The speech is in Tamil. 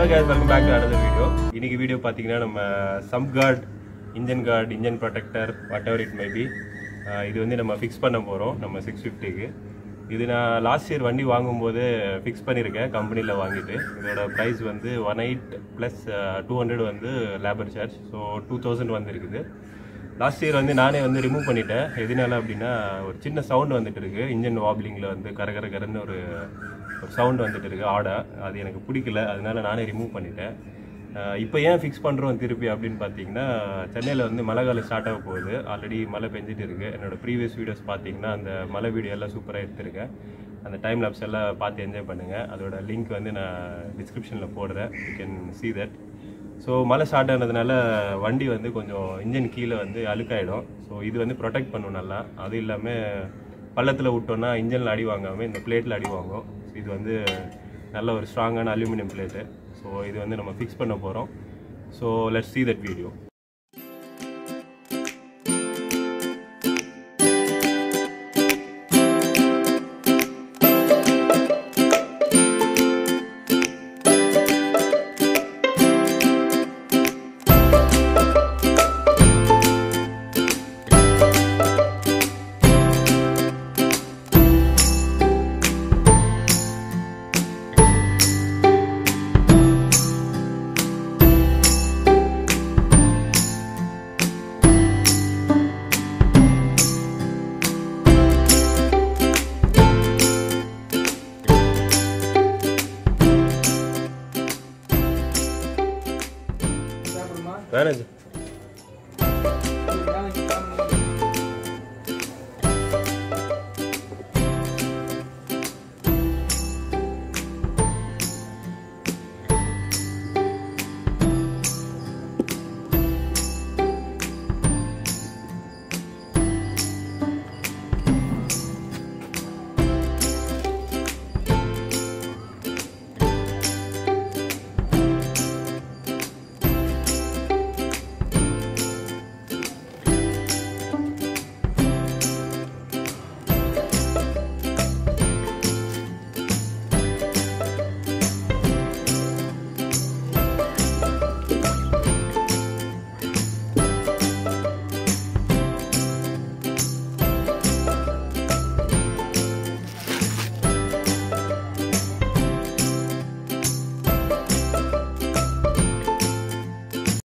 guys welcome back to another video இன்னைக்கு வீடியோ பார்த்தீங்கன்னா நம்ம some guard engine guard engine protector what ever it maybe இது வந்து நம்ம ஃபிக்ஸ் பண்ண போகிறோம் நம்ம சிக்ஸ் ஃபிஃப்டிக்கு இது நான் லாஸ்ட் இயர் வண்டி வாங்கும்போது ஃபிக்ஸ் பண்ணியிருக்கேன் கம்பெனியில் வாங்கிட்டு. இதோட ப்ரைஸ் வந்து one eight plus two hundred வந்து labour charge so two thousand வந்துருக்குது. லாஸ்ட் இயர் வந்து நானே வந்து ரிமூவ் பண்ணிட்டேன். எதனால அப்படின்னா ஒரு சின்ன சவுண்ட் வந்துட்டு இருக்கு. இன்ஜின் வாப்லிங்கில் வந்து கர கர கரன்னு ஒரு ஒரு சவுண்ட் வந்துட்டு இருக்கு ஆடை. அது எனக்கு பிடிக்கல. அதனால நானே ரிமூவ் பண்ணிட்டேன். இப்போ ஏன் ஃபிக்ஸ் பண்ணுறோம் திருப்பி அப்படின்னு பார்த்தீங்கன்னா சென்னையில் வந்து மழை காலம் ஸ்டார்ட் ஆக போகுது. ஆல்ரெடி மழை பெஞ்சிட்டு இருக்கு. என்னோடய ப்ரீவியஸ் வீடியோஸ் பார்த்தீங்கன்னா அந்த மழை வீடியோ எல்லாம் சூப்பராக எடுத்திருக்கேன். அந்த டைம் லாப்ஸ் எல்லாம் பார்த்து என்ஜாய் பண்ணுங்கள் அதோட லிங்க் வந்து நான் டிஸ்கிரிப்ஷனில் போடுறேன். You can see that so மழை ஸ்டார்ட் ஆனதுனால வண்டி வந்து கொஞ்சம் இன்ஜின் கீழே வந்து அழுக்காயிடும். ஸோ இது வந்து ப்ரொடெக்ட் பண்ணும் நல்லா. அது இல்லாமல் பள்ளத்தில் விட்டோன்னா இன்ஜினில் அடி வாங்காமல் இந்த பிளேட்டில் அடி வாங்கும். ஸோ இது வந்து நல்ல ஒரு ஸ்ட்ராங்கான அலுமினியம் பிளேட்டு ஸோ இது வந்து நம்ம ஃபிக்ஸ் பண்ண போகிறோம் so let's see that video Vai, Nadir.